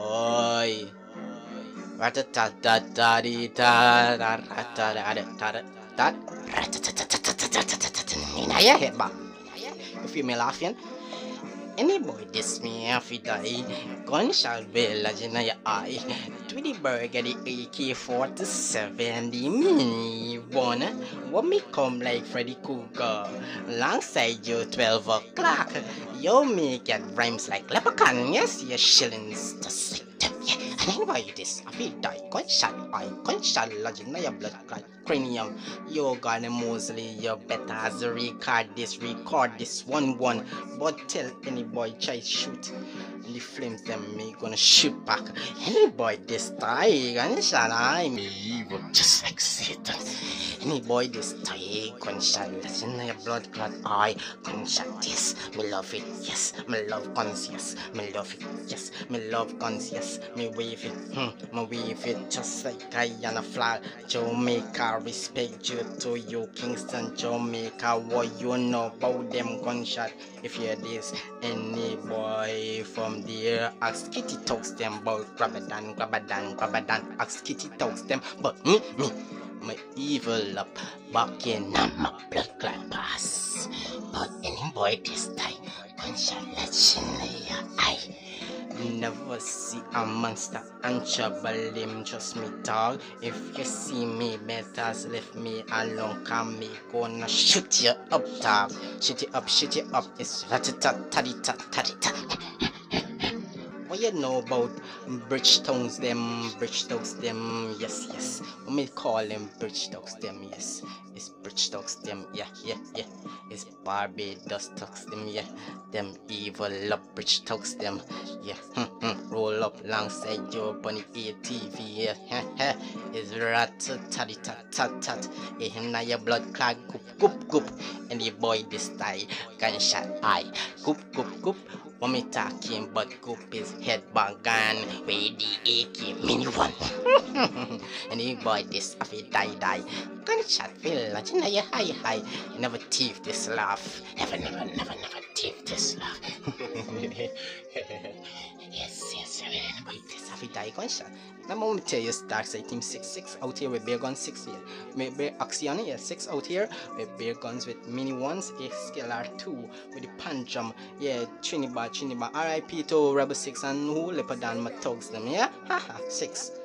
Oi. Rata ta ta ta di ta ta ta ta ta ta ta Nina ya hebat. Female Afian. Any boy diss me if he die, gunshot be legend in your eye. Tweety burger the AK-47, the mini one. What me come like Freddy Krueger, alongside you 12 o'clock. Yo me get rhymes like leprechaun, yes, your shillings just like them, yeah. And anyway this, I feel die, gunshot eye, gunshot legend in your blood clot cranium. Yo gonna Mosley, you better as record this, record this one one. But tell any boy try shoot. The flames them me gonna shoot back. Any boy this time, gunshot eye me evil just like Satan. Any boy this time, gunshot listen in your blood clot eye, this. Me love it, yes. Me love guns, yes. Me love it, yes. Me love guns. Me wave it, hmm. Me wave it just like I on a flag. Jamaica, respect you to you, Kingston, Jamaica. What you know about them gunshot? If you're this, any boy from there, uh, ask Kitty talks them about Grabbadan, grab a dan, Grabbadan. Ask Kitty talks them, but me, me, my evil up back in my blood clot pass. But any boy this time, gunshot let's in your eye. Never see a monster and trouble him, just me dog. If you see me, better leave me alone, cause me gonna shoot you up, dog. Shoot you up, shoot you up, it's rat-a-tat-tat-tat-tat. What you know about Bridgetowns them, Bridgetowns them, yes, yes. What me call them Bridgetowns them, yes. It's Bridgetowns them, yeah, yeah, yeah. It's Barbados talks them, yeah. Them evil up Bridgetowns them, yeah. Roll up alongside your bunny ATV, yeah. it's rat tat tat tat tat. Him now your blood clot goop goop goop. And the boy this tie gunshot eye goop goop goop. What me talking but his head bagan with the AK mini one. and the boy this if he die die. Gunshot feel like you know you high high. You never thief this laugh. Never never never never thief this yes yes this he die gunshot. Now I'm gonna tell you Dark Side Team 6 6 out here with bear guns 6 here. Bear Axion here 6 out here with bear guns with mini ones, a scalar 2 with the Panjam, yeah, Trinidad, Trinidad, RIP to Rebel 6 and who Leopard and thugs them, yeah? Haha, 6.